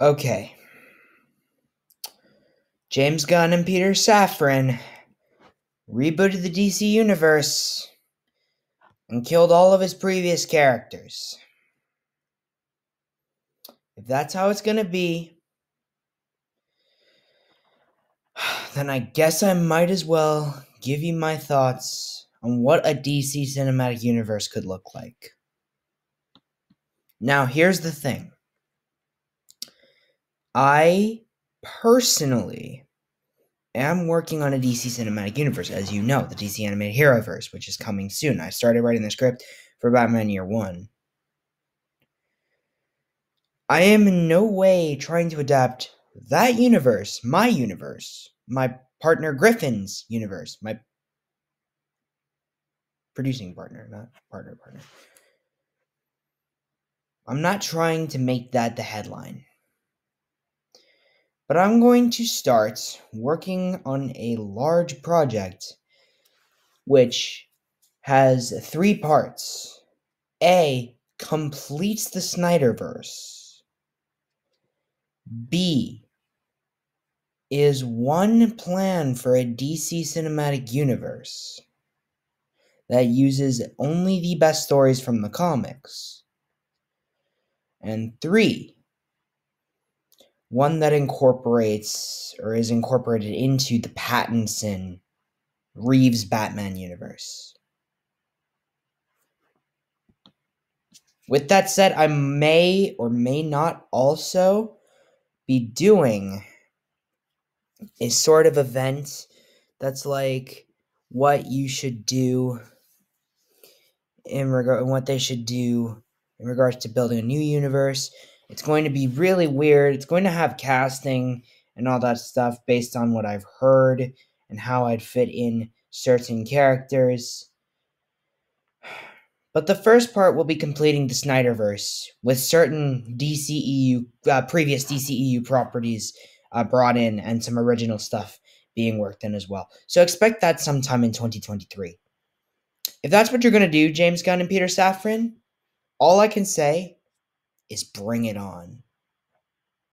Okay. James Gunn and Peter Safran rebooted the DC universe and killed all of his previous characters. If that's how it's going to be, then I guess I might as well give you my thoughts on what a DC cinematic universe could look like. Now, here's the thing I personally am working on a DC cinematic universe, as you know, the DC animated Heroverse, which is coming soon. I started writing the script for Batman Year One. I am in no way trying to adapt that universe, my universe, my partner Griffin's universe, my producing partner, not partner partner. I'm not trying to make that the headline. But I'm going to start working on a large project which has three parts. A completes the Snyderverse. B is one plan for a DC cinematic universe that uses only the best stories from the comics. And three, one that incorporates or is incorporated into the Pattinson Reeves Batman universe. With that said, I may or may not also be doing a sort of event that's like what you should do in regard what they should do in regards to building a new universe. It's going to be really weird. It's going to have casting and all that stuff based on what I've heard and how I'd fit in certain characters. But the first part will be completing the Snyderverse with certain DCEU, uh, previous DCEU properties uh, brought in and some original stuff being worked in as well. So expect that sometime in 2023. If that's what you're going to do, James Gunn and Peter Safran, all I can say is bring it on.